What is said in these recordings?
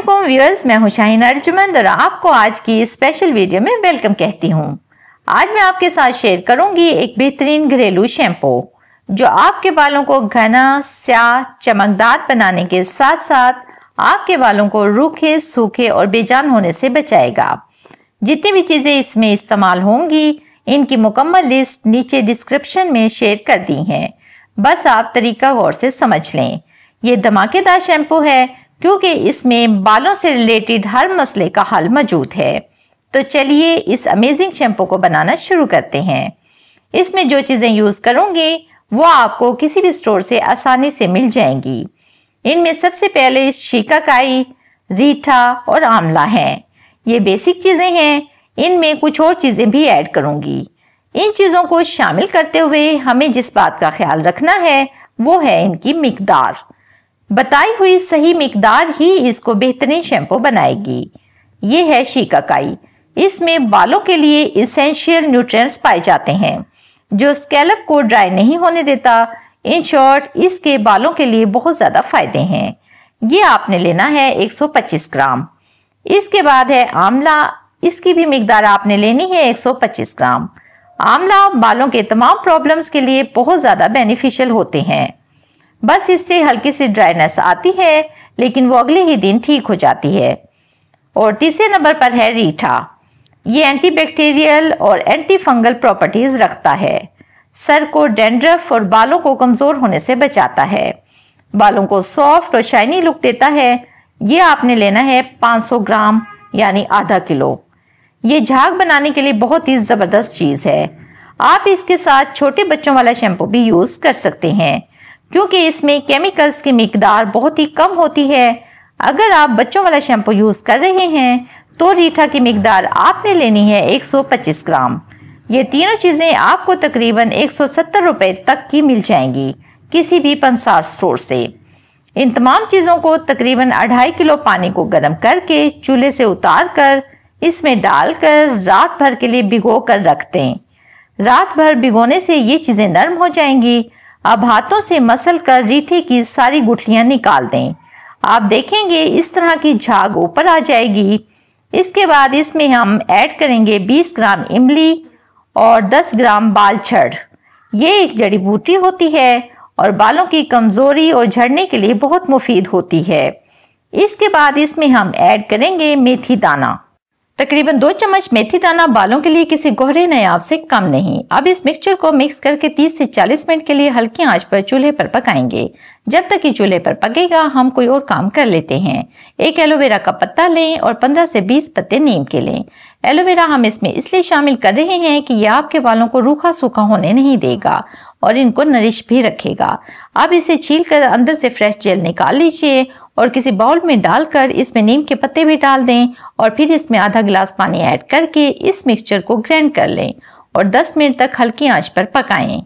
Aslam viewers, मैं हूँ शाहीन अर्जुमंद और आपको आज की स्पेशल वीडियो में वेलकम कहती हूँ। आज मैं आपके साथ शेयर करूँगी एक बेहतरीन घरेलू शैम्पू जो आपके बालों को घना स्याह चमकदार बनाने के साथ साथ आपके बालों को रूखे, सूखे और बेजान होने से बचाएगा। जितनी भी चीज़ें इसमें इस्तेमाल होंगी, इनकी मुकम्मल लिस्ट नीचे डिस्क्रिप्शन में शेयर कर दी हैं। बस आप तरीका गौर से समझ लें। ये धमाकेदार शैम्पू है क्योंकि इसमें बालों से रिलेटेड हर मसले का हल मौजूद है। तो चलिए इस अमेजिंग शैम्पू को बनाना शुरू करते हैं। इसमें जो चीज़ें यूज़ करूँगी, वो आपको किसी भी स्टोर से आसानी से मिल जाएँगी। इनमें सबसे पहले शिकाकाई रीठा और आंवला है। ये बेसिक चीज़ें हैं। इनमें कुछ और चीज़ें भी ऐड करूँगी। इन चीज़ों को शामिल करते हुए हमें जिस बात का ख्याल रखना है, वो है इनकी मिकदार। बताई हुई सही मिकदार ही इसको बेहतरीन शैम्पू बनाएगी। ये है शिकाकाई इसमें बालों के लिए इसेंशियल न्यूट्रिएंट्स पाए जाते हैं, जो स्कैलप को ड्राई नहीं होने देता। इन शॉर्ट इसके बालों के लिए बहुत ज़्यादा फ़ायदे हैं। ये आपने लेना है 125 ग्राम। इसके बाद है आंवला। इसकी भी मकदार आपने लेनी है 125 ग्राम। आंवला बालों के तमाम प्रॉब्लम्स के लिए बहुत ज़्यादा बेनिफिशियल होते हैं। बस इससे हल्की सी ड्राइनेस आती है, लेकिन वो अगले ही दिन ठीक हो जाती है। और तीसरे नंबर पर है रीठा। ये एंटीबैक्टीरियल और एंटी फंगल प्रॉपर्टीज़ रखता है। सर को डेंड्रफ और बालों को कमज़ोर होने से बचाता है। बालों को सॉफ्ट और शाइनी लुक देता है। ये आपने लेना है 500 ग्राम, यानी आधा किलो। ये झाग बनाने के लिए बहुत ही ज़बरदस्त चीज़ है। आप इसके साथ छोटे बच्चों वाला शैम्पू भी यूज़ कर सकते हैं। क्योंकि इसमें केमिकल्स की मकदार बहुत ही कम होती है। अगर आप बच्चों वाला शैम्पू यूज़ कर रहे हैं तो रीठा की मकदार आपने लेनी है 125 ग्राम। ये तीनों चीज़ें आपको तकरीबन 170 रुपए तक की मिल जाएँगी किसी भी पंसार स्टोर से। इन तमाम चीज़ों को तकरीबन अढ़ाई किलो पानी को गर्म करके चूल्हे से उतार कर इसमें डालकर रात भर के लिए भिगो कर रख दें रात भर भिगोने से ये चीज़ें नरम हो जाएँगी अब हाथों से मसल कर रीठे की सारी गुठलियाँ निकाल दें। आप देखेंगे इस तरह की झाग ऊपर आ जाएगी। इसके बाद इसमें हम ऐड करेंगे 20 ग्राम इमली और 10 ग्राम बाल छड़। ये एक जड़ी बूटी होती है और बालों की कमज़ोरी और झड़ने के लिए बहुत मुफीद होती है। इसके बाद इसमें हम ऐड करेंगे मेथी दाना। तकरीबन दो चम्मच मेथी दाना बालों के लिए किसी गोहरे नयाब से कम नहीं। अब इस मिक्सचर को मिक्स करके 30 से 40 मिनट के लिए हल्की आँच पर चूल्हे पर पकाएँगे। जब तक ये चूल्हे पर पकेगा, हम कोई और काम कर लेते हैं। एक एलोवेरा का पत्ता लें और 15 से 20 पत्ते नीम के लें। एलोवेरा हम इसमें इसलिए शामिल कर रहे हैं कि यह आपके बालों को रूखा सूखा होने नहीं देगा और इनको नरिश भी रखेगा। अब इसे छील कर अंदर से फ्रेश जेल निकाल लीजिए और किसी बाउल में डालकर इसमें नीम के पत्ते भी डाल दें और फिर इसमें आधा गिलास पानी ऐड करके इस मिक्सचर को ग्राइंड कर लें और 10 मिनट तक हल्की आँच पर पकाएँ।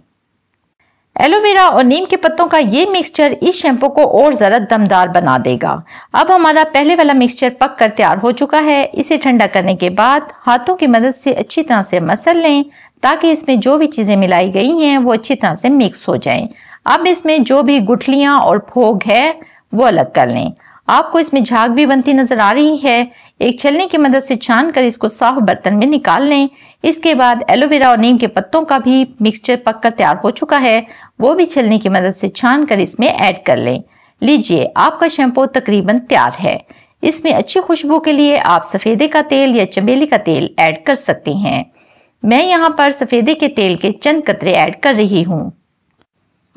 एलोवेरा और नीम के पत्तों का ये मिक्सचर इस शैम्पू को और ज़रा दमदार बना देगा अब हमारा पहले वाला मिक्सचर पक कर तैयार हो चुका है इसे ठंडा करने के बाद हाथों की मदद से अच्छी तरह से मसल लें ताकि इसमें जो भी चीज़ें मिलाई गई हैं वो अच्छी तरह से मिक्स हो जाएँ। अब इसमें जो भी गुठलियाँ और फोग है वो अलग कर लें। आपको इसमें झाग भी बनती नज़र आ रही है। एक छलनी की मदद से छान कर इसको साफ़ बर्तन में निकाल लें। इसके बाद एलोवेरा और नीम के पत्तों का भी मिक्सचर पककर तैयार हो चुका है। वो भी छलनी की मदद से छान कर इसमें ऐड कर लें। लीजिए, आपका शैम्पू तकरीबन तैयार है। इसमें अच्छी खुशबू के लिए आप सफ़ेदे का तेल या चमेली का तेल ऐड कर सकते हैं। मैं यहाँ पर सफ़ेदे के तेल के चंद कतरे ऐड कर रही हूँ।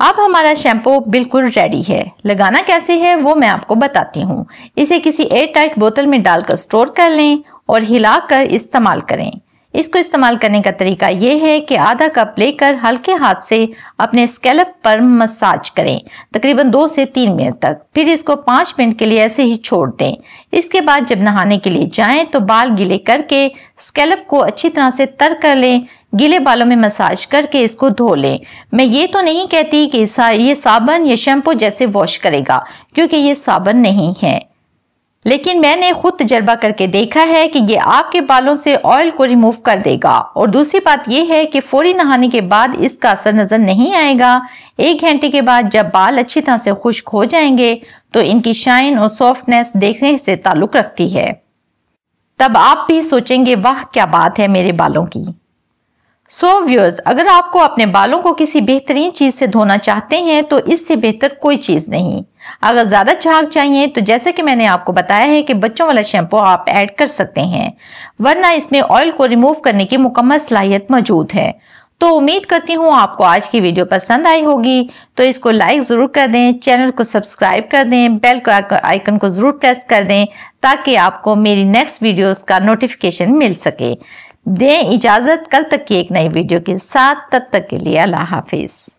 अब हमारा शैम्पू बिल्कुल रेडी है। लगाना कैसे है, वो मैं आपको बताती हूँ। इसे किसी एयर टाइट बोतल में डालकर स्टोर कर लें और हिलाकर इस्तेमाल करें। इसको इस्तेमाल करने का तरीका ये है कि आधा कप लेकर हल्के हाथ से अपने स्केलप पर मसाज करें, तकरीबन दो से तीन मिनट तक। फिर इसको पाँच मिनट के लिए ऐसे ही छोड़ दें। इसके बाद जब नहाने के लिए जाएँ तो बाल गीले करके स्केलप को अच्छी तरह से तर कर लें गीले बालों में मसाज करके इसको धो लें। मैं ये तो नहीं कहती कि ये साबन या शैम्पू जैसे वॉश करेगा, क्योंकि ये साबन नहीं है। लेकिन मैंने खुद तजर्बा करके देखा है कि ये आपके बालों से ऑयल को रिमूव कर देगा। और दूसरी बात यह है कि फौरी नहाने के बाद इसका असर नज़र नहीं आएगा। एक घंटे के बाद जब बाल अच्छी तरह से खुश्क हो जाएँगे तो इनकी शाइन और सॉफ्टनेस देखने से ताल्लुक रखती है। तब आप भी सोचेंगे, वाह, क्या बात है मेरे बालों की। सो so, व्यूअर्स अगर आपको अपने बालों को किसी बेहतरीन चीज़ से धोना चाहते हैं तो इससे बेहतर कोई चीज़ नहीं। अगर ज़्यादा झाग चाहिए तो जैसे कि मैंने आपको बताया है कि बच्चों वाला शैम्पू आप ऐड कर सकते हैं वरना इसमें ऑयल को रिमूव करने की मुकम्मल सलाहियत मौजूद है। तो उम्मीद करती हूँ आपको आज की वीडियो पसंद आई होगी। तो इसको लाइक ज़रूर कर दें चैनल को सब्सक्राइब कर दें बेल को आइकन को ज़रूर प्रेस कर दें ताकि आपको मेरी नेक्स्ट वीडियोस का नोटिफिकेशन मिल सके। दें इजाज़त। कल तक की एक नई वीडियो के साथ, तब तक के लिए अल्लाह हाफिज़।